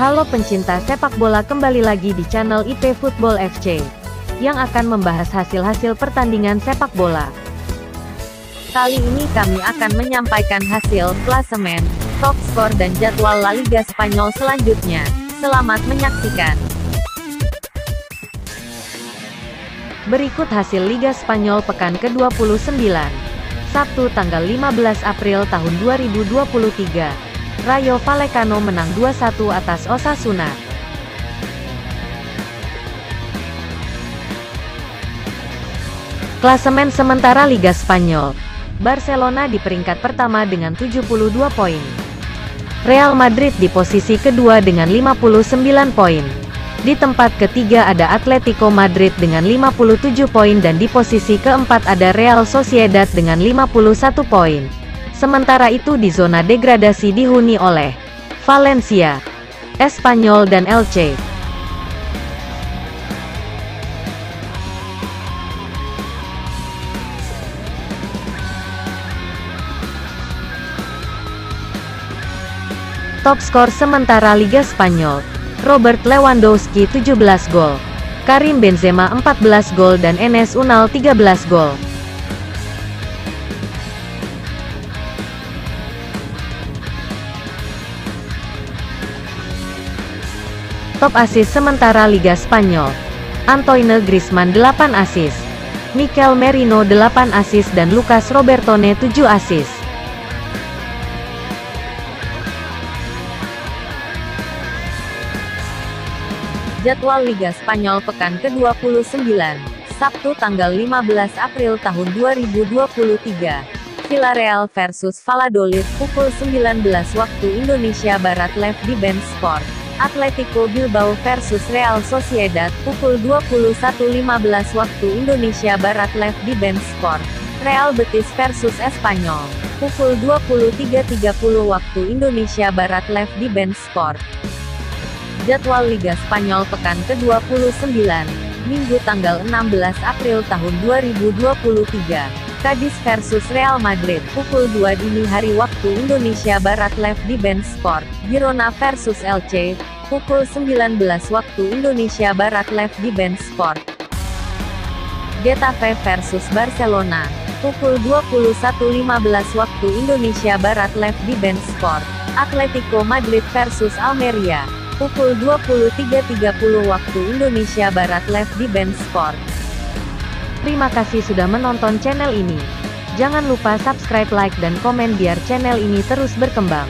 Halo pencinta sepak bola kembali lagi di channel IP Football FC yang akan membahas hasil-hasil pertandingan sepak bola. Kali ini kami akan menyampaikan hasil, klasemen, top skor dan jadwal La Liga Spanyol selanjutnya. Selamat menyaksikan. Berikut hasil Liga Spanyol pekan ke-29. Sabtu tanggal 15 April tahun 2023. Rayo Vallecano menang 2-1 atas Osasuna. Klasemen sementara Liga Spanyol. Barcelona di peringkat pertama dengan 72 poin. Real Madrid di posisi kedua dengan 59 poin. Di tempat ketiga ada Atletico Madrid dengan 57 poin dan di posisi keempat ada Real Sociedad dengan 51 poin. Sementara itu di zona degradasi dihuni oleh Valencia, Espanyol dan Elche. Top skor sementara Liga Spanyol, Robert Lewandowski 17 gol, Karim Benzema 14 gol dan Enes Unal 13 gol. Top asis sementara Liga Spanyol. Antoine Griezmann 8 asis. Mikel Merino 8 asis dan Lucas Robertone 7 asis. Jadwal Liga Spanyol pekan ke-29, Sabtu tanggal 15 April tahun 2023. Villarreal versus Valladolid pukul 19 waktu Indonesia Barat live di Band Sport. Atletico Bilbao versus Real Sociedad, pukul 21.15 waktu Indonesia Barat live di Ben Sport. Real Betis versus Espanyol, pukul 23.30 waktu Indonesia Barat live di Ben Sport. Jadwal Liga Spanyol pekan ke-29, Minggu tanggal 16 April tahun 2023. Cadiz versus Real Madrid, pukul 2 dini hari waktu Indonesia Barat live di Ben Sport. Girona versus LC, pukul 19 waktu Indonesia Barat live di Ben Sport. Getafe versus Barcelona, pukul 21.15 waktu Indonesia Barat live di Ben Sport. Atletico Madrid versus Almeria, pukul 23.30 waktu Indonesia Barat live di Ben Sport. Terima kasih sudah menonton channel ini. Jangan lupa subscribe, like, dan komen biar channel ini terus berkembang.